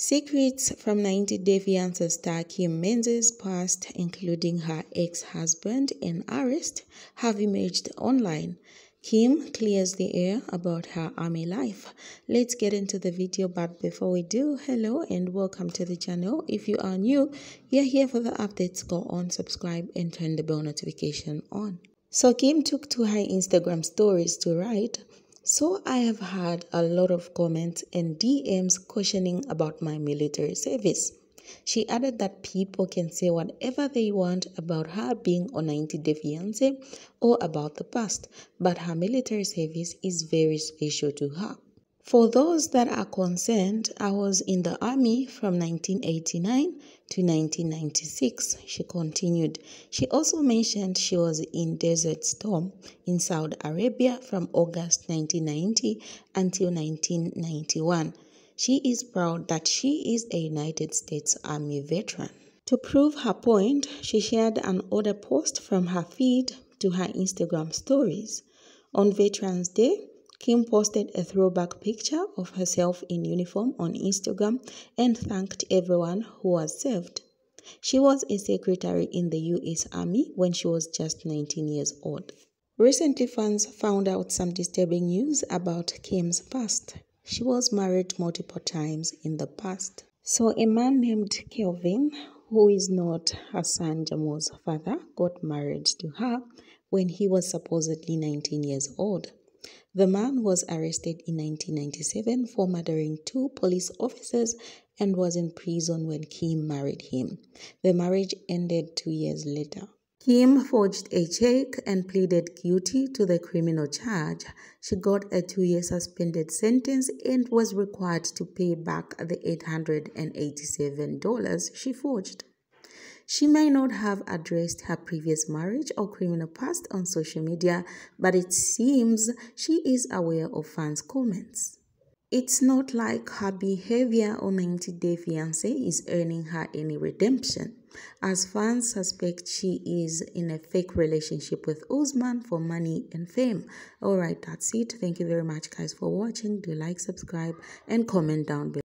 Secrets from 90 Day Fiancé star Kim Menzies' past, including her ex-husband and arrest, have emerged online. Kim clears the air about her army life. Let's get into the video but before we do, hello and welcome to the channel. If you are new, you're here for the updates, go on, subscribe and turn the bell notification on. So Kim took to her Instagram stories to write, so I have had a lot of comments and DMs questioning about my military service. She added that people can say whatever they want about her being on 90 Day Fiancé or about the past, but her military service is very special to her. For those that are concerned, I was in the army from 1989 to 1996, she continued. She also mentioned she was in Desert Storm in Saudi Arabia from August 1990 until 1991. She is proud that she is a United States Army veteran. To prove her point, she shared an older post from her feed to her Instagram stories. On Veterans Day, Kim posted a throwback picture of herself in uniform on Instagram and thanked everyone who was served. She was a secretary in the U.S. Army when she was just 19 years old. Recently, fans found out some disturbing news about Kim's past. She was married multiple times in the past. So, a man named Kelvin, who is not Hassan Jamal's father, got married to her when he was supposedly 19 years old. The man was arrested in 1997 for murdering two police officers and was in prison when Kim married him. The marriage ended two years later. Kim forged a check and pleaded guilty to the criminal charge. She got a two year suspended sentence and was required to pay back the $887 she forged. She may not have addressed her previous marriage or criminal past on social media, but it seems she is aware of fans' comments. It's not like her behavior on 90 Day Fiancé is earning her any redemption, as fans suspect she is in a fake relationship with Usman for money and fame. Alright, that's it. Thank you very much, guys, for watching. Do like, subscribe, and comment down below.